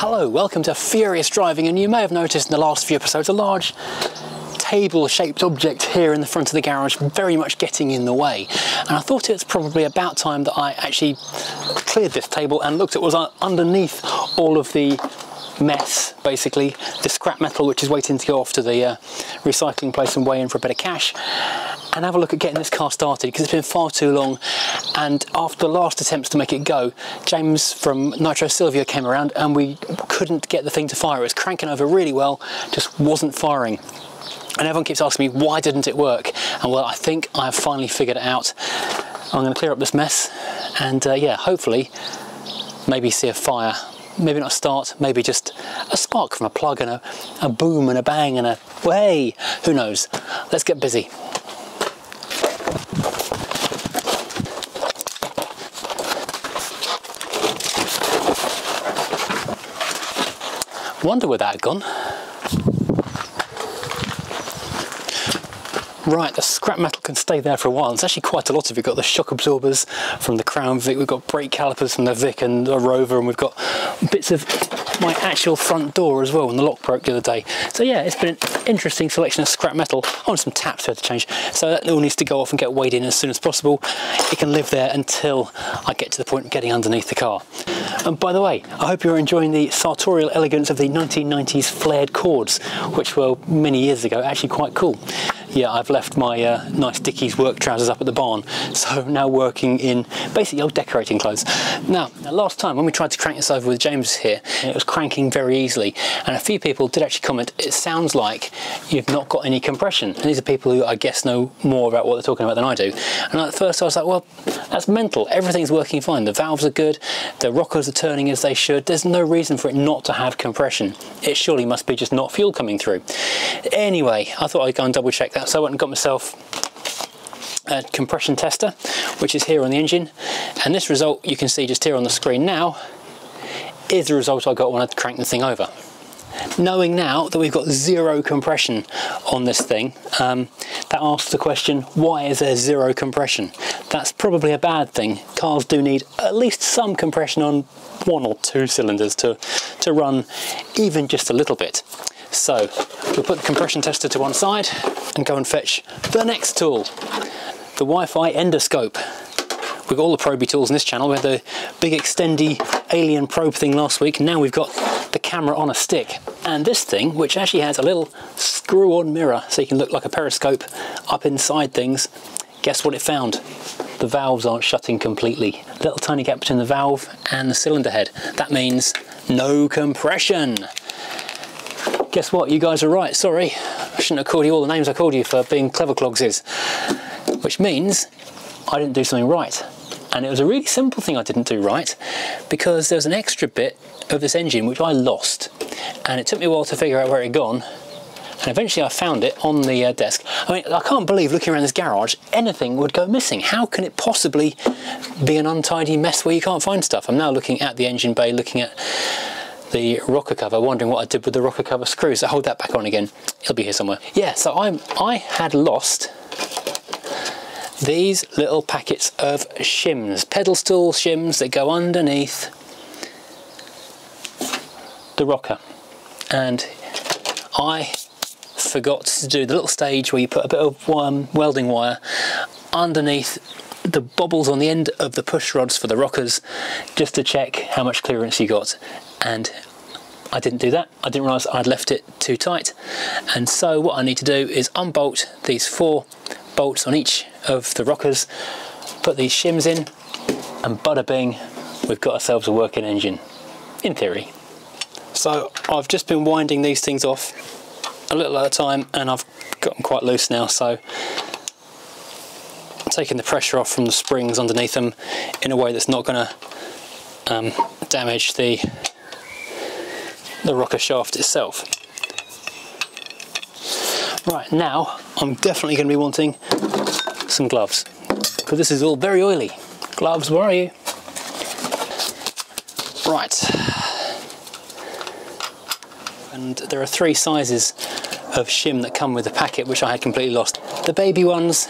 Hello, welcome to Furious Driving, and you may have noticed in the last few episodes a large table-shaped object here in the front of the garage very much getting in the way. And I thought it's probably about time that I actually cleared this table and looked at what was underneath all of the mess, basically, the scrap metal which is waiting to go off to the uh, recycling place and weigh in for a bit of cash, and have a look at getting this car started because it's been far too long. And after the last attempts to make it go, James from Nitro Silvia came around and we couldn't get the thing to fire. It was cranking over really well, just wasn't firing. And everyone keeps asking me, why didn't it work? And well, I think I've finally figured it out. I'm going to clear up this mess and uh, yeah, hopefully maybe see a fire maybe not a start, maybe just a spark from a plug and a, a boom and a bang and a way, who knows. Let's get busy. Wonder where that had gone. Right, the scrap metal can stay there for a while. It's actually quite a lot of it. We've got the shock absorbers from the Crown Vic, we've got brake calipers from the Vic and the Rover, and we've got bits of my actual front door as well when the lock broke the other day. So yeah, it's been interesting selection of scrap metal. Oh, some taps we had to change. So that all needs to go off and get weighed in as soon as possible. It can live there until I get to the point of getting underneath the car. And by the way, I hope you're enjoying the sartorial elegance of the 1990s flared cords, which were many years ago actually quite cool yeah, I've left my uh, nice Dickies work trousers up at the barn, so now working in basically old decorating clothes. Now, last time when we tried to crank this over with James here, it was cranking very easily, and a few people did actually comment, it sounds like you've not got any compression. And these are people who I guess know more about what they're talking about than I do. And at first I was like, well, that's mental. Everything's working fine. The valves are good, the rockers are turning as they should. There's no reason for it not to have compression. It surely must be just not fuel coming through. Anyway, I thought I'd go and double check that so I went and got myself a compression tester which is here on the engine and this result you can see just here on the screen now is the result I got when I cranked the thing over. Knowing now that we've got zero compression on this thing, um, that asks the question, why is there zero compression? That's probably a bad thing. Cars do need at least some compression on one or two cylinders to, to run even just a little bit. So we'll put the compression tester to one side and go and fetch the next tool, the Wi-Fi endoscope. We've got all the proby tools in this channel. We had the big extendy alien probe thing last week. Now we've got the camera on a stick. And this thing, which actually has a little screw-on mirror so you can look like a periscope up inside things, guess what it found? The valves aren't shutting completely. Little tiny gap between the valve and the cylinder head. That means no compression guess what? You guys are right. Sorry, I shouldn't have called you all the names I called you for being clever clogses. Which means I didn't do something right. And it was a really simple thing I didn't do right because there was an extra bit of this engine which I lost. And it took me a while to figure out where it had gone. And eventually I found it on the uh, desk. I mean, I can't believe looking around this garage, anything would go missing. How can it possibly be an untidy mess where you can't find stuff? I'm now looking at the engine bay, looking at the rocker cover, wondering what I did with the rocker cover screws. I hold that back on again. It'll be here somewhere. Yeah, so I'm, I had lost these little packets of shims, pedestal shims that go underneath the rocker. And I forgot to do the little stage where you put a bit of um, welding wire underneath the bobbles on the end of the push rods for the rockers just to check how much clearance you got and I didn't do that. I didn't realise I'd left it too tight and so what I need to do is unbolt these four bolts on each of the rockers put these shims in and bada bing we've got ourselves a working engine in theory. So I've just been winding these things off a little at a time and I've got them quite loose now so taking the pressure off from the springs underneath them in a way that's not going to um, damage the the rocker shaft itself. Right, now I'm definitely going to be wanting some gloves because this is all very oily. Gloves, where are you? Right. And there are three sizes of shim that come with the packet which I had completely lost. The baby ones,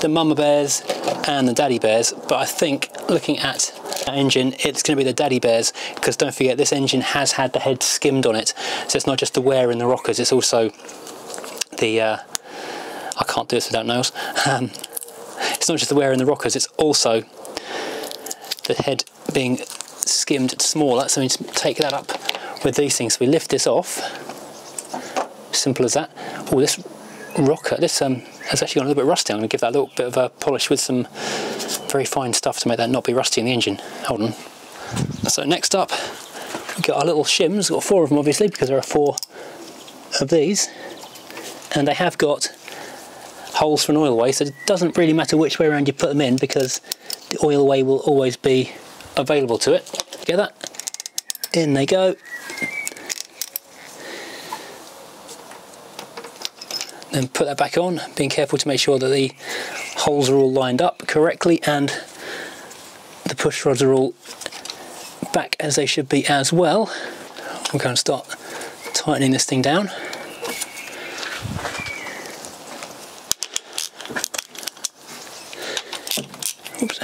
the mama bears and the daddy bears, but I think looking at engine it's going to be the daddy bears because don't forget this engine has had the head skimmed on it. So it's not just the wear in the rockers it's also the uh, I can't do this without nails. Um, it's not just the wear in the rockers it's also the head being skimmed smaller. So we take that up with these things. We lift this off. Simple as that. Oh this rocker this um has actually gone a little bit rusty. I'm going to give that a little bit of a polish with some very fine stuff to make that not be rusty in the engine. Hold on. So next up, we've got our little shims. We've got four of them obviously because there are four of these. And they have got holes for an oil way, so it doesn't really matter which way around you put them in because the oil way will always be available to it. Get that? In they go. Then put that back on, being careful to make sure that the holes are all lined up correctly and the push rods are all back as they should be as well. We're going to start tightening this thing down. Oops.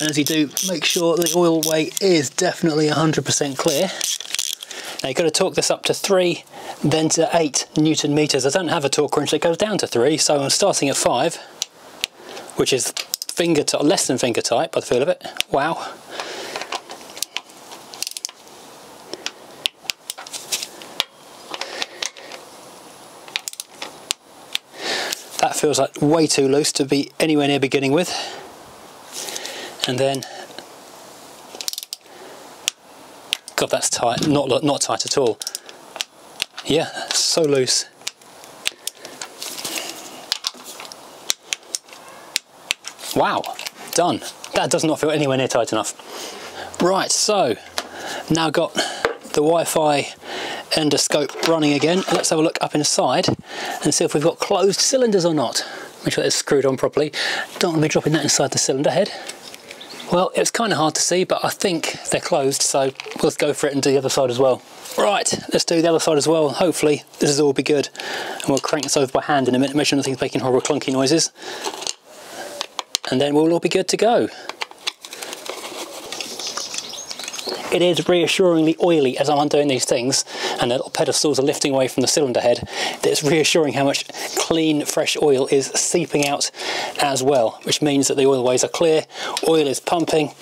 And as you do, make sure the oil way is definitely 100% clear. Now you've got to torque this up to 3, then to 8 newton meters. I don't have a torque wrench that goes down to 3, so I'm starting at 5, which is finger tight, less than finger tight by the feel of it. Wow. That feels like way too loose to be anywhere near beginning with. And then God, that's tight. Not not tight at all. Yeah, so loose. Wow, done. That does not feel anywhere near tight enough. Right, so now got the Wi-Fi endoscope running again. Let's have a look up inside and see if we've got closed cylinders or not. Make sure it's screwed on properly. Don't want to be dropping that inside the cylinder head. Well, it's kind of hard to see, but I think they're closed, so we'll go for it and do the other side as well. Right, let's do the other side as well. Hopefully this will all be good. And we'll crank this over by hand in a minute, make sure nothing's making horrible clunky noises. And then we'll all be good to go. it is reassuringly oily as I'm undoing these things and the little pedestals are lifting away from the cylinder head. It's reassuring how much clean, fresh oil is seeping out as well, which means that the oil ways are clear, oil is pumping,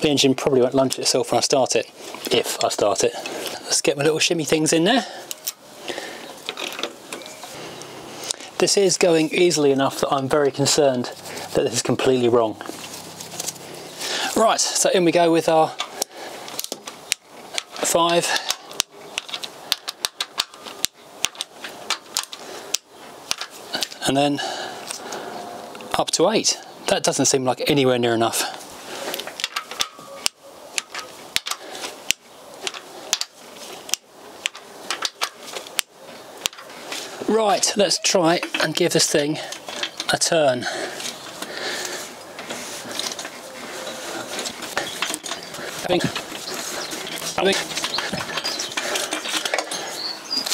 the engine probably won't lunge itself when I start it, if I start it. Let's get my little shimmy things in there. This is going easily enough that I'm very concerned that this is completely wrong. Right, so in we go with our five. And then up to eight. That doesn't seem like anywhere near enough. Let's try and give this thing a turn.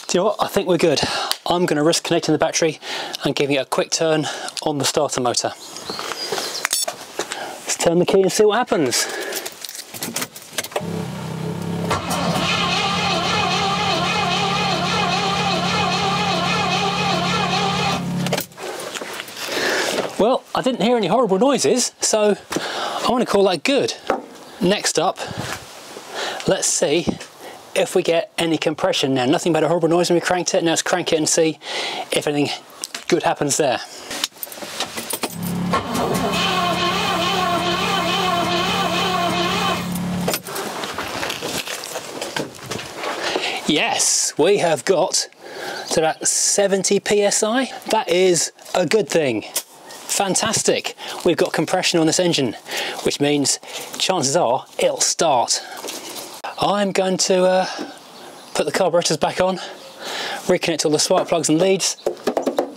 Do you know what? I think we're good. I'm going to risk connecting the battery and giving it a quick turn on the starter motor. Let's turn the key and see what happens. Well, I didn't hear any horrible noises, so I want to call that good. Next up, let's see if we get any compression now. Nothing but a horrible noise when we cranked it. Now let's crank it and see if anything good happens there. Yes, we have got to about 70 psi. That is a good thing. Fantastic. We've got compression on this engine, which means chances are it'll start. I'm going to uh, put the carburetors back on, reconnect all the spark plugs and leads,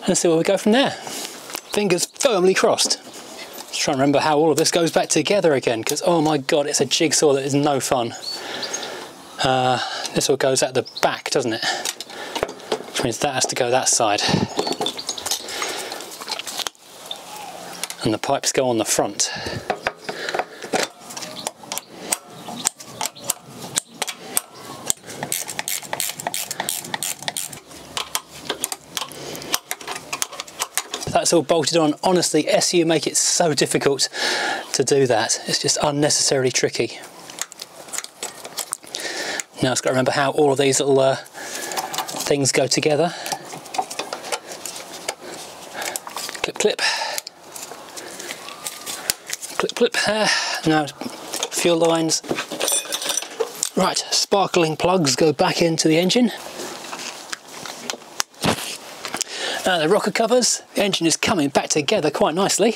and see where we go from there. Fingers firmly crossed. Just trying to remember how all of this goes back together again, because oh my god, it's a jigsaw that is no fun. Uh, this all goes at the back, doesn't it? Which means that has to go that side. And the pipes go on the front. That's all bolted on. Honestly, SU make it so difficult to do that. It's just unnecessarily tricky. Now I've got to remember how all of these little uh, things go together. Clip, clip. Clip, clip. Uh, now fuel lines. Right, sparkling plugs go back into the engine. Now the rocker covers, the engine is coming back together quite nicely.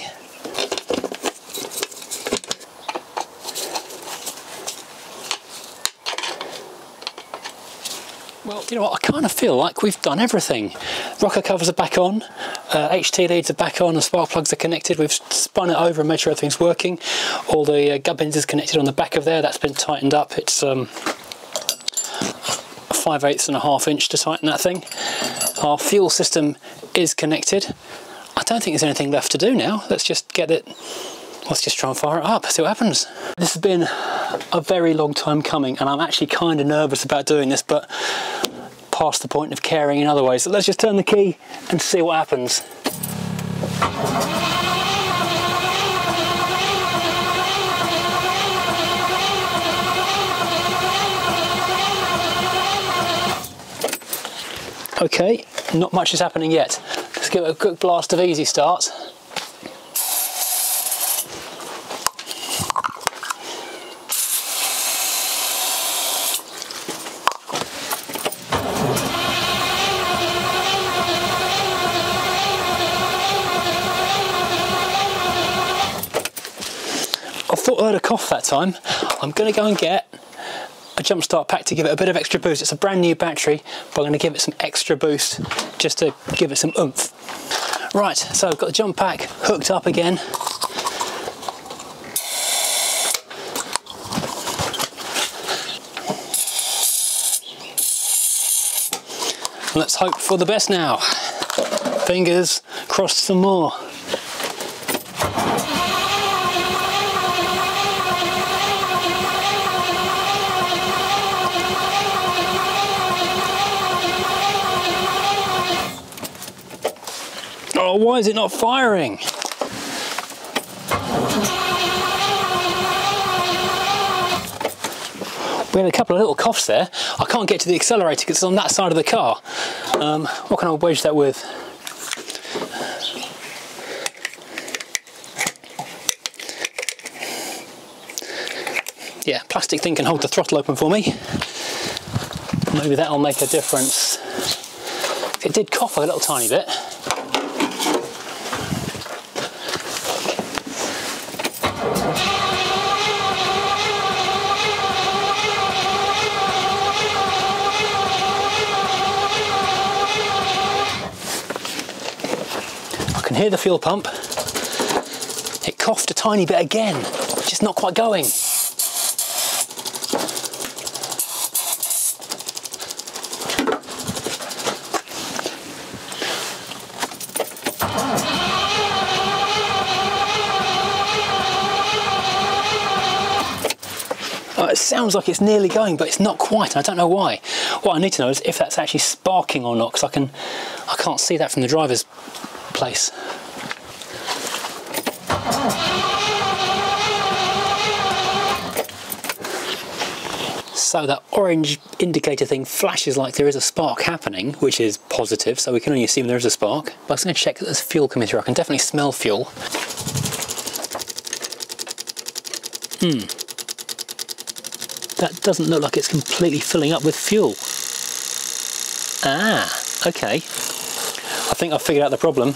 Well, you know what, I kind of feel like we've done everything. Rocker covers are back on, uh, HT leads are back on, the spark plugs are connected, we've spun it over and made sure everything's working. All the uh, gubbins is connected on the back of there, that's been tightened up. It's um, 5 eighths and a half inch to tighten that thing. Our fuel system is connected. I don't think there's anything left to do now. Let's just get it, let's just try and fire it up, see what happens. This has been a very long time coming and I'm actually kind of nervous about doing this, but past the point of caring in other ways. So let's just turn the key and see what happens. Okay, not much is happening yet. Let's give it a quick blast of easy start. I cough that time. I'm to go and get a jump start pack to give it a bit of extra boost. It's a brand new battery, but I'm to give it some extra boost just to give it some oomph. Right, so I've got the jump pack hooked up again. Let's hope for the best now. Fingers crossed some more. Oh, why is it not firing? We had a couple of little coughs there. I can't get to the accelerator because it's on that side of the car. Um, what can I wedge that with? Yeah, plastic thing can hold the throttle open for me. Maybe that'll make a difference. It did cough a little tiny bit. Can hear the fuel pump. It coughed a tiny bit again, just not quite going. Uh, it sounds like it's nearly going, but it's not quite. I don't know why. What I need to know is if that's actually sparking or not, because I can, I can't see that from the driver's place. So that orange indicator thing flashes like there is a spark happening, which is positive, so we can only assume there is a spark. But I'm going to check that there's fuel coming through. I can definitely smell fuel. Hmm. That doesn't look like it's completely filling up with fuel. Ah, okay. I think I've figured out the problem.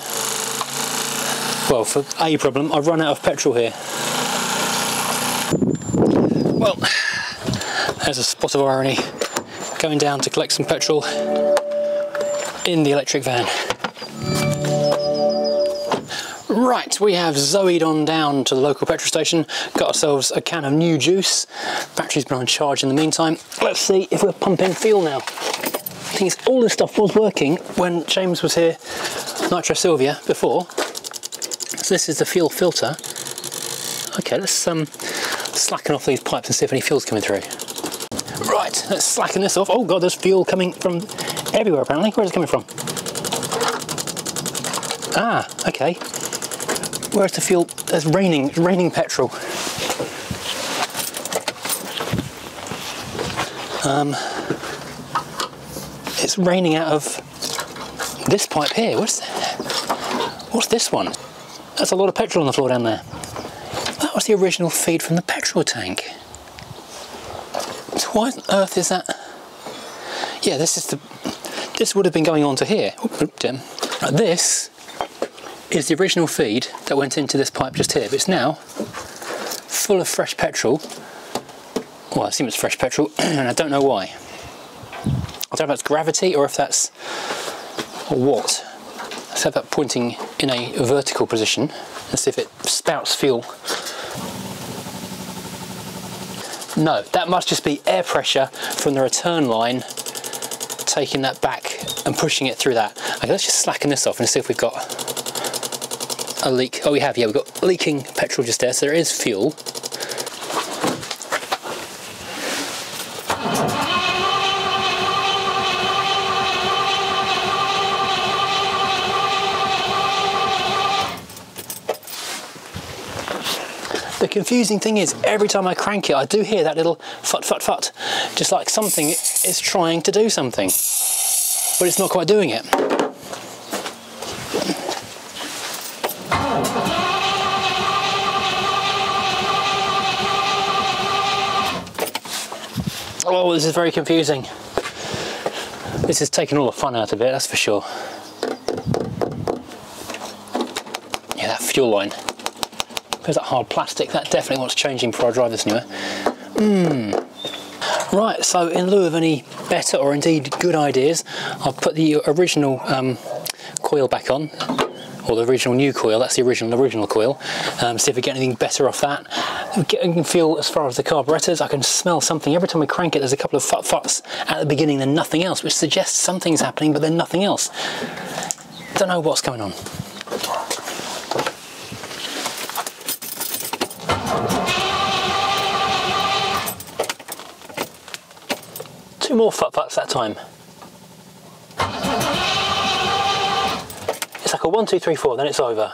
Well, for a problem, I've run out of petrol here. Well, there's a spot of irony. Going down to collect some petrol in the electric van. Right, we have zoed on down to the local petrol station, got ourselves a can of new juice. Battery's been on charge in the meantime. Let's see if we're pumping fuel now. I think all this stuff was working when James was here, Nitro Sylvia, before. So this is the fuel filter. Okay, let's um, slacken off these pipes and see if any fuel's coming through. Right, let's slacken this off. Oh god, there's fuel coming from everywhere apparently. Where's it coming from? Ah, okay. Where's the fuel? There's raining, it's raining petrol. Um, raining out of this pipe here. What's what's this one? That's a lot of petrol on the floor down there. That was the original feed from the petrol tank. So why on earth is that? Yeah, this is the. This would have been going on to here. Dim. This is the original feed that went into this pipe just here, but it's now full of fresh petrol. Well, I assume it's fresh petrol, and I don't know why. I don't know if that's gravity or if that's what. Let's have that pointing in a vertical position and see if it spouts fuel. No, that must just be air pressure from the return line taking that back and pushing it through that. Okay, let's just slacken this off and see if we've got a leak. Oh, we have, yeah, we've got leaking petrol just there, so there is fuel. Confusing thing is, every time I crank it, I do hear that little fut fut fut, just like something is trying to do something, but it's not quite doing it. Oh, this is very confusing. This has taken all the fun out of it, that's for sure. Yeah, that fuel line. That hard plastic, that definitely wants changing before I drive this newer. Mmm. Right, so in lieu of any better or indeed good ideas, I've put the original um, coil back on, or the original new coil, that's the original original coil, um, see if we get anything better off that. I can feel as far as the carburetors, I can smell something. Every time we crank it, there's a couple of fut at the beginning, then nothing else, which suggests something's happening, but then nothing else. Don't know what's going on. More fut futs that time. It's like a one, two, three, four, then it's over.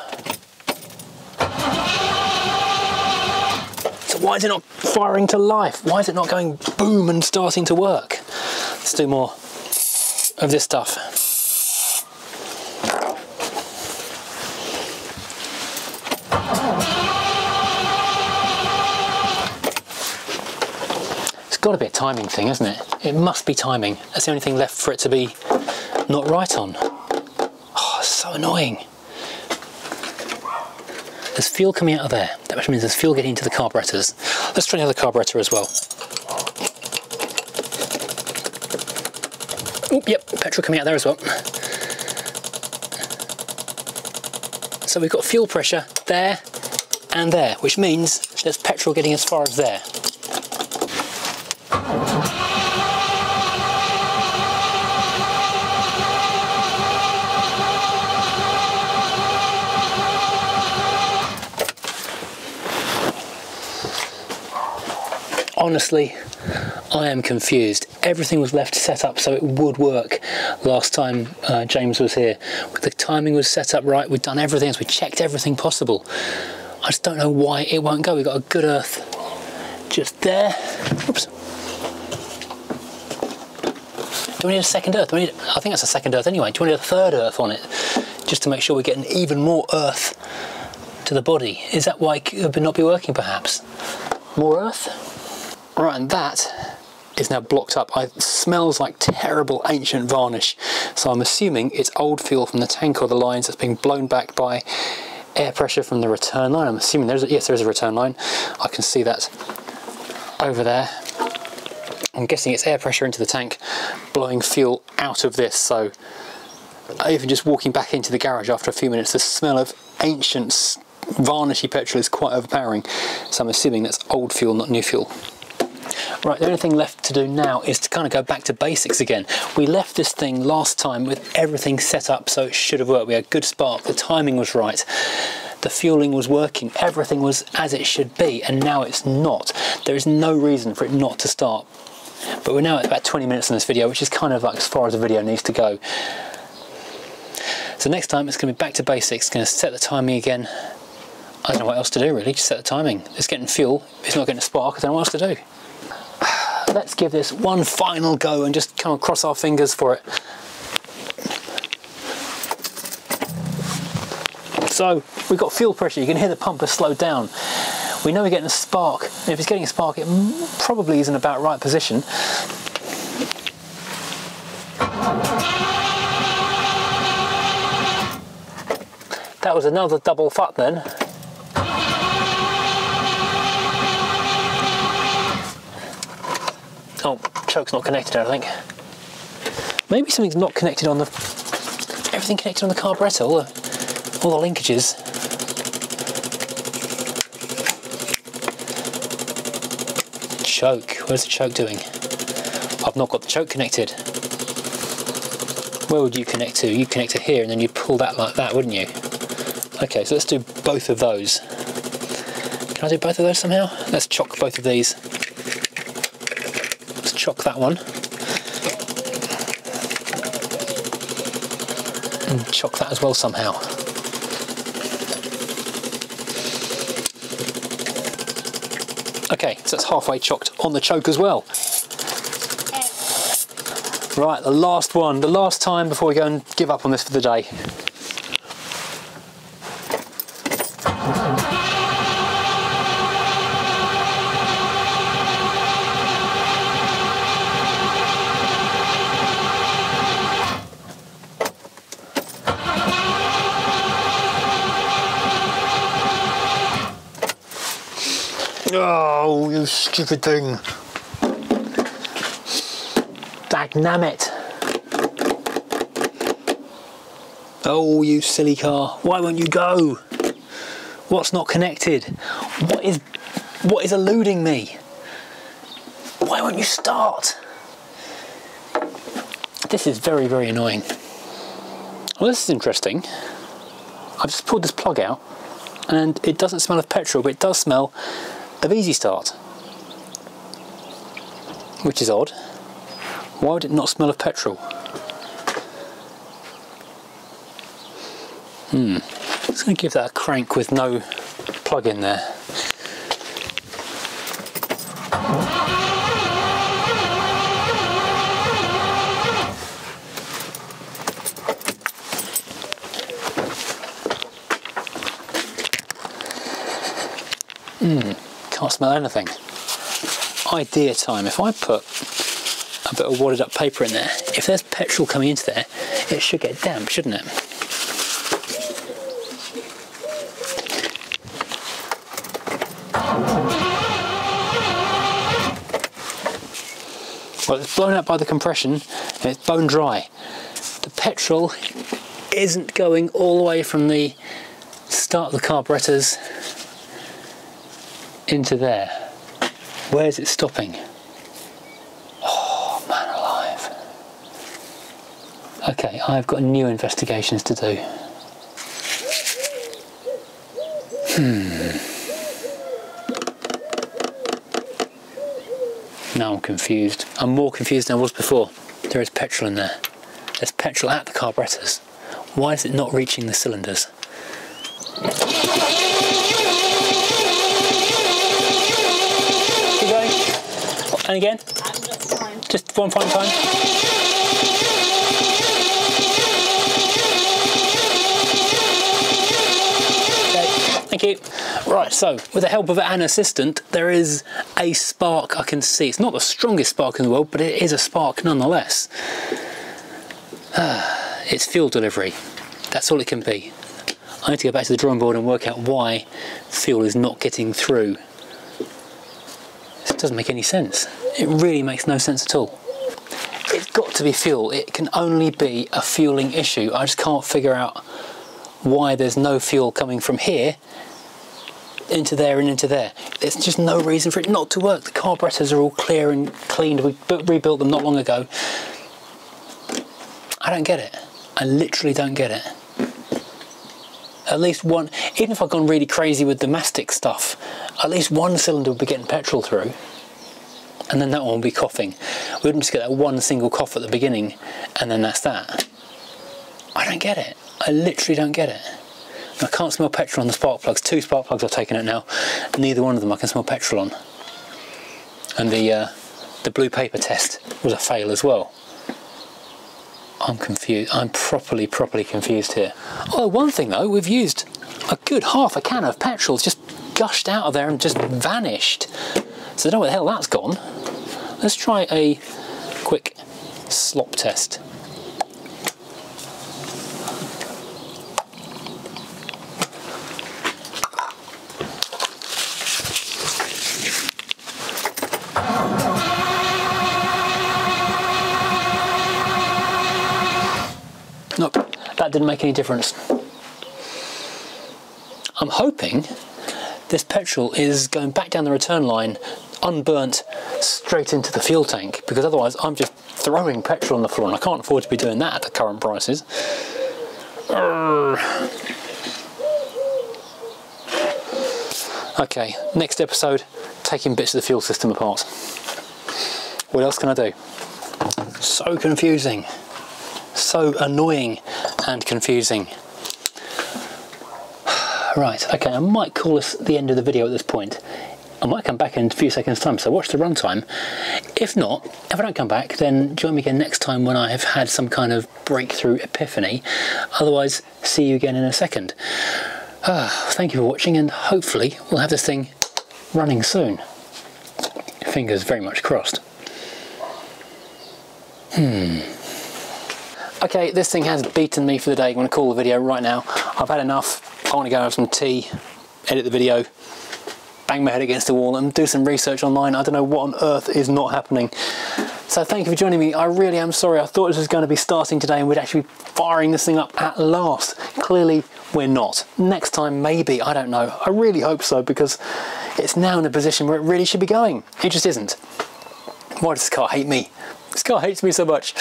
So why is it not firing to life? Why is it not going boom and starting to work? Let's do more of this stuff. Timing thing, isn't it? It must be timing. That's the only thing left for it to be not right on. Oh, so annoying. There's fuel coming out of there. That means there's fuel getting into the carburetors. Let's try the other carburetor as well. Oh, yep, petrol coming out there as well. So we've got fuel pressure there and there, which means there's petrol getting as far as there. Honestly, I am confused. Everything was left set up so it would work last time uh, James was here. The timing was set up right, we've done everything else, we checked everything possible. I just don't know why it won't go. We've got a good earth just there. Oops. Do we need a second earth? Do we need, I think that's a second earth anyway. Do we need a third earth on it? Just to make sure we're getting even more earth to the body. Is that why it could not be working perhaps? More earth? Right, and that is now blocked up. It smells like terrible ancient varnish. So I'm assuming it's old fuel from the tank or the lines that's being blown back by air pressure from the return line. I'm assuming there's a, yes, there is a return line. I can see that over there. I'm guessing it's air pressure into the tank blowing fuel out of this. So uh, even just walking back into the garage after a few minutes, the smell of ancient varnishy petrol is quite overpowering. So I'm assuming that's old fuel, not new fuel. Right, the only thing left to do now is to kind of go back to basics again. We left this thing last time with everything set up so it should have worked. We had good spark, the timing was right. the fueling was working, everything was as it should be, and now it's not. There is no reason for it not to start. But we're now at about 20 minutes in this video, which is kind of like as far as the video needs to go. So next time it's going to be back to basics, going to set the timing again. I don't know what else to do really, just set the timing. It's getting fuel, it's not getting a spark, I don't know what else to do. Let's give this one final go and just kind of cross our fingers for it. So we've got fuel pressure, you can hear the pump has slowed down. We know we're getting a spark, and if it's getting a spark it probably isn't about right position. That was another double fut then. Oh, choke's not connected, I think. Maybe something's not connected on the... Everything connected on the carburettor, all the, all the linkages. Choke, where's the choke doing? I've not got the choke connected. Where would you connect to? You connect to here and then you'd pull that like that, wouldn't you? Okay, so let's do both of those. Can I do both of those somehow? Let's chock both of these chock that one. And chock that as well somehow. Okay, so that's halfway chocked on the choke as well. Right, the last one, the last time before we go and give up on this for the day. Stupid thing. Dagnamit. Oh, you silly car. Why won't you go? What's not connected? What is what is eluding me? Why won't you start? This is very, very annoying. Well, this is interesting. I've just pulled this plug out and it doesn't smell of petrol, but it does smell of Easy Start, which is odd. Why would it not smell of petrol? Hmm, just going to give that a crank with no plug in there. Hmm can't smell anything. Idea time. If I put a bit of wadded up paper in there, if there's petrol coming into there, it should get damp, shouldn't it? Well, it's blown out by the compression and it's bone dry. The petrol isn't going all the way from the start of the carburetors into there. Where's it stopping? Oh, man alive. Okay, I've got new investigations to do. Hmm. Now I'm confused. I'm more confused than I was before. There is petrol in there. There's petrol at the carburetors. Why is it not reaching the cylinders? And again? Just one final time. Thank you. Right, so with the help of an assistant, there is a spark I can see. It's not the strongest spark in the world, but it is a spark nonetheless. Ah, it's fuel delivery. That's all it can be. I need to go back to the drawing board and work out why fuel is not getting through doesn't make any sense. It really makes no sense at all. It's got to be fuel. It can only be a fueling issue. I just can't figure out why there's no fuel coming from here into there and into there. There's just no reason for it not to work. The carburetors are all clear and cleaned. We rebuilt them not long ago. I don't get it. I literally don't get it. At least one, even if I've gone really crazy with the mastic stuff, at least one cylinder will be getting petrol through. And then that one will be coughing. We wouldn't just get that one single cough at the beginning and then that's that. I don't get it. I literally don't get it. I can't smell petrol on the spark plugs. Two spark plugs I've taken out now. Neither one of them I can smell petrol on. And the uh, the blue paper test was a fail as well. I'm confused. I'm properly, properly confused here. Oh, one thing though, we've used a good half a can of petrol. Just gushed out of there and just vanished. So I don't know where the hell that's gone. Let's try a quick slop test. Nope, that didn't make any difference. I'm hoping this petrol is going back down the return line unburnt straight into the fuel tank because otherwise I'm just throwing petrol on the floor and I can't afford to be doing that at the current prices. Okay, next episode, taking bits of the fuel system apart. What else can I do? So confusing so annoying and confusing. Right, okay, I might call this the end of the video at this point. I might come back in a few seconds time, so watch the runtime. If not, if I don't come back, then join me again next time when I have had some kind of breakthrough epiphany. Otherwise, see you again in a second. Uh, thank you for watching, and hopefully we'll have this thing running soon. Fingers very much crossed. Hmm. Okay, this thing has beaten me for the day. I'm going to call the video right now. I've had enough. I want to go have some tea, edit the video, bang my head against the wall and do some research online. I don't know what on earth is not happening. So thank you for joining me. I really am sorry. I thought this was going to be starting today and we'd actually be firing this thing up at last. Clearly we're not. Next time maybe, I don't know. I really hope so because it's now in a position where it really should be going. It just isn't. Why does this car hate me? This car hates me so much.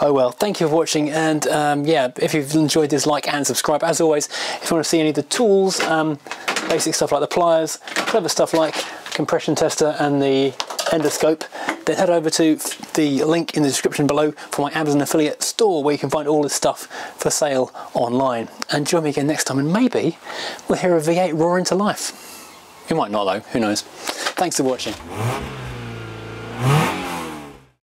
Oh well, thank you for watching and um, yeah, if you've enjoyed this, like and subscribe. As always, if you want to see any of the tools, um, basic stuff like the pliers, clever stuff like compression tester and the endoscope, then head over to the link in the description below for my Amazon affiliate store where you can find all this stuff for sale online. And join me again next time and maybe we'll hear a V8 roar into life. You might not though, who knows. Thanks for watching.